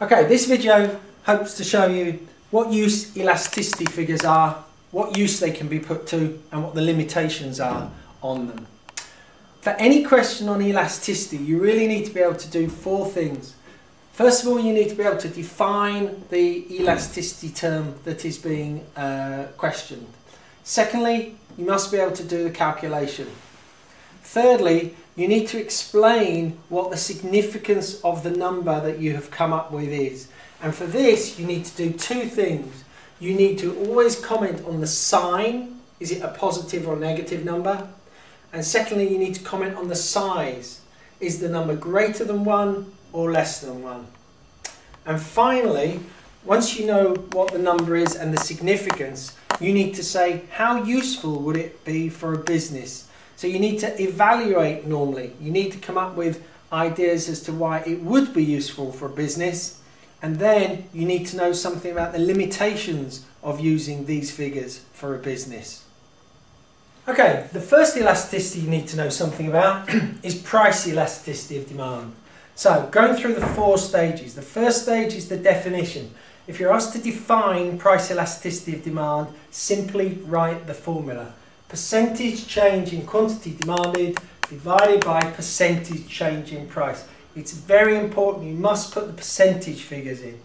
Okay, this video hopes to show you what use elasticity figures are, what use they can be put to and what the limitations are on them. For any question on elasticity you really need to be able to do four things. First of all you need to be able to define the elasticity term that is being uh, questioned. Secondly you must be able to do the calculation. Thirdly you need to explain what the significance of the number that you have come up with is. And for this, you need to do two things. You need to always comment on the sign. Is it a positive or negative number? And secondly, you need to comment on the size. Is the number greater than 1 or less than 1? And finally, once you know what the number is and the significance, you need to say how useful would it be for a business so you need to evaluate normally. You need to come up with ideas as to why it would be useful for a business. And then you need to know something about the limitations of using these figures for a business. Okay, the first elasticity you need to know something about is price elasticity of demand. So, going through the four stages. The first stage is the definition. If you're asked to define price elasticity of demand, simply write the formula percentage change in quantity demanded divided by percentage change in price. It's very important, you must put the percentage figures in.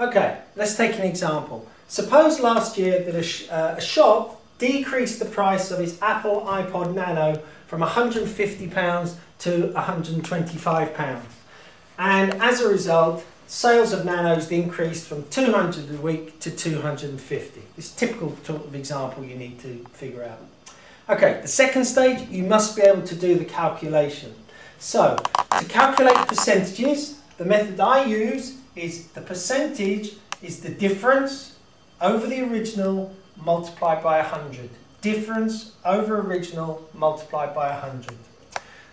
Okay, let's take an example. Suppose last year that a, sh uh, a shop decreased the price of its Apple iPod Nano from £150 to £125. And as a result, sales of nanos increased from 200 a week to 250. It's typical sort of example you need to figure out. Okay, the second stage, you must be able to do the calculation. So, to calculate percentages, the method I use is the percentage is the difference over the original multiplied by 100. Difference over original multiplied by 100.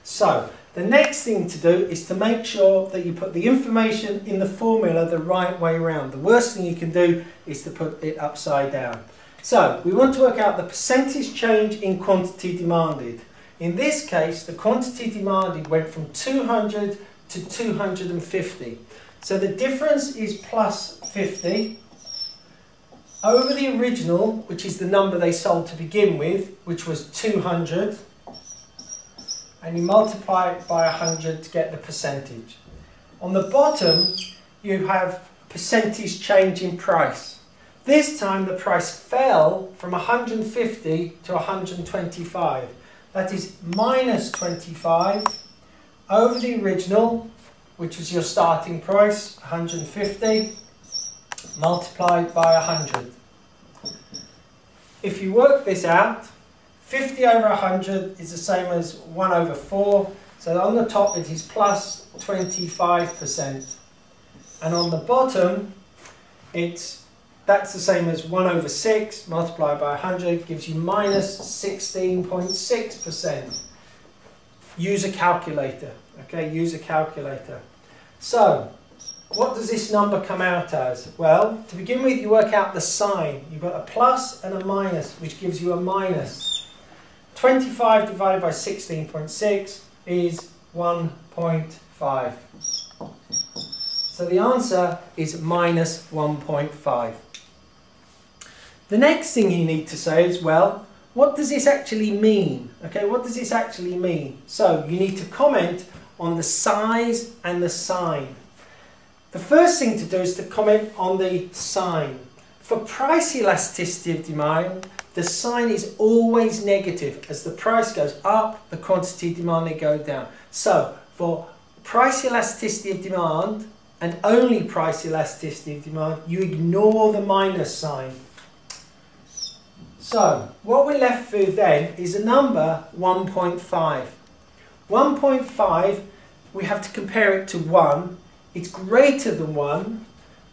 So, the next thing to do is to make sure that you put the information in the formula the right way around. The worst thing you can do is to put it upside down. So we want to work out the percentage change in quantity demanded. In this case, the quantity demanded went from 200 to 250. So the difference is plus 50 over the original, which is the number they sold to begin with, which was 200 and you multiply it by 100 to get the percentage. On the bottom, you have percentage change in price. This time the price fell from 150 to 125. That is minus 25 over the original, which was your starting price, 150, multiplied by 100. If you work this out, 50 over 100 is the same as 1 over 4. So on the top it is plus 25%. And on the bottom, it's that's the same as 1 over 6 multiplied by 100 gives you minus 16.6%. Use a calculator. Okay, use a calculator. So, what does this number come out as? Well, to begin with, you work out the sign. You've got a plus and a minus, which gives you a minus. 25 divided by 16.6 is 1.5. So the answer is minus 1.5. The next thing you need to say is, well, what does this actually mean? Okay, what does this actually mean? So you need to comment on the size and the sign. The first thing to do is to comment on the sign. For price elasticity of demand, the sign is always negative. As the price goes up, the quantity demanded goes down. So for price elasticity of demand and only price elasticity of demand, you ignore the minus sign. So what we're left with then is a number 1.5. 1.5, we have to compare it to 1. It's greater than 1,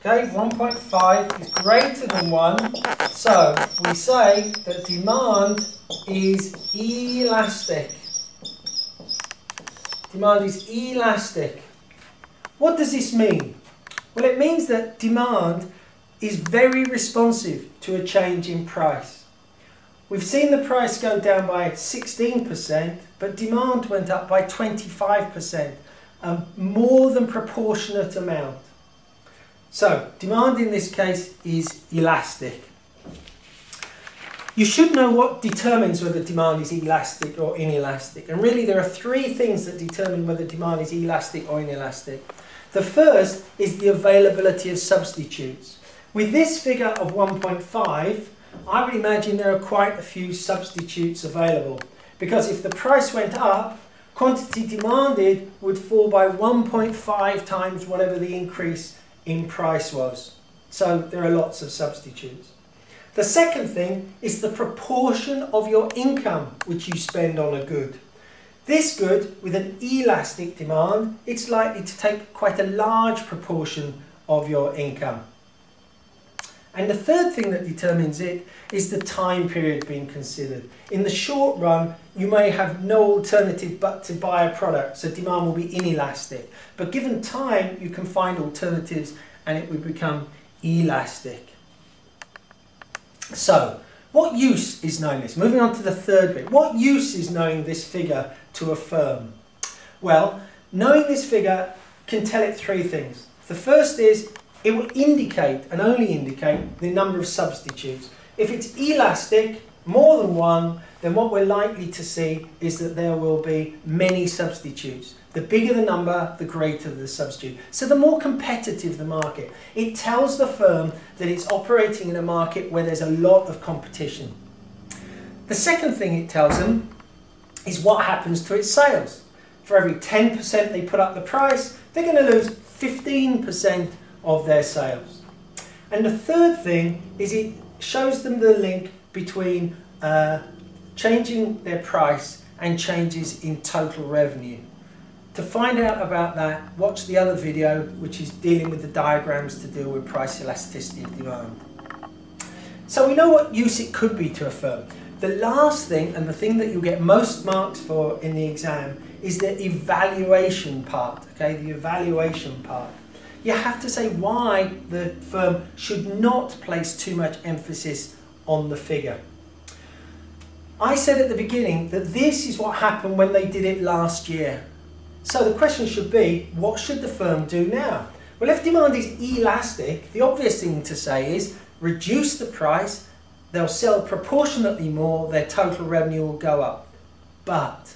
Okay, 1.5 is greater than 1, so we say that demand is elastic. Demand is elastic. What does this mean? Well, it means that demand is very responsive to a change in price. We've seen the price go down by 16%, but demand went up by 25%, a more than proportionate amount. So, demand in this case is elastic. You should know what determines whether demand is elastic or inelastic. And really there are three things that determine whether demand is elastic or inelastic. The first is the availability of substitutes. With this figure of 1.5, I would imagine there are quite a few substitutes available. Because if the price went up, quantity demanded would fall by 1.5 times whatever the increase in price was. So there are lots of substitutes. The second thing is the proportion of your income which you spend on a good. This good, with an elastic demand, it's likely to take quite a large proportion of your income. And the third thing that determines it is the time period being considered. In the short run, you may have no alternative but to buy a product, so demand will be inelastic. But given time, you can find alternatives and it would become elastic. So, what use is knowing this? Moving on to the third bit. What use is knowing this figure to a firm? Well, knowing this figure can tell it three things. The first is it will indicate and only indicate the number of substitutes. If it's elastic, more than one, then what we're likely to see is that there will be many substitutes. The bigger the number, the greater the substitute. So the more competitive the market. It tells the firm that it's operating in a market where there's a lot of competition. The second thing it tells them is what happens to its sales. For every 10% they put up the price, they're going to lose 15% of their sales. And the third thing is it shows them the link between uh, changing their price and changes in total revenue. To find out about that, watch the other video, which is dealing with the diagrams to deal with price elasticity of demand. So we know what use it could be to a firm. The last thing, and the thing that you'll get most marks for in the exam, is the evaluation part, okay, the evaluation part. You have to say why the firm should not place too much emphasis on the figure. I said at the beginning that this is what happened when they did it last year. So the question should be, what should the firm do now? Well, if demand is elastic, the obvious thing to say is reduce the price, they'll sell proportionately more, their total revenue will go up. But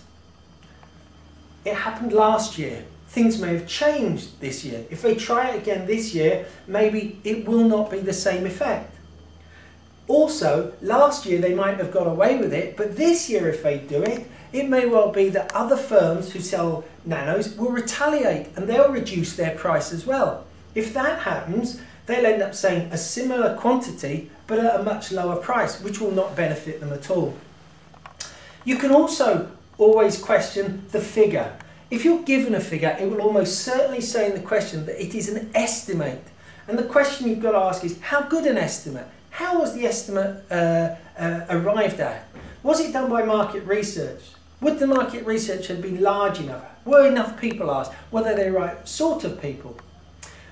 it happened last year. Things may have changed this year. If they try it again this year, maybe it will not be the same effect. Also, last year they might have got away with it, but this year if they do it, it may well be that other firms who sell nanos will retaliate and they'll reduce their price as well. If that happens, they'll end up saying a similar quantity but at a much lower price, which will not benefit them at all. You can also always question the figure. If you're given a figure, it will almost certainly say in the question that it is an estimate. And the question you've got to ask is, how good an estimate? How was the estimate uh, uh, arrived at? Was it done by market research? Would the market research have been large enough? Were enough people asked? Were they the right sort of people?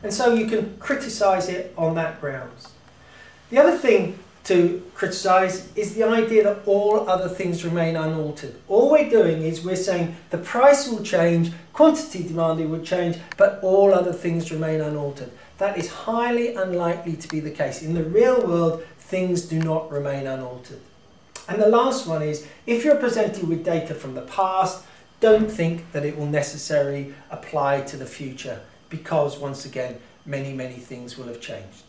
And so you can criticise it on that grounds. The other thing to criticise is the idea that all other things remain unaltered. All we're doing is we're saying the price will change, quantity demanded will change, but all other things remain unaltered. That is highly unlikely to be the case. In the real world, things do not remain unaltered. And the last one is, if you're presented with data from the past, don't think that it will necessarily apply to the future because, once again, many, many things will have changed.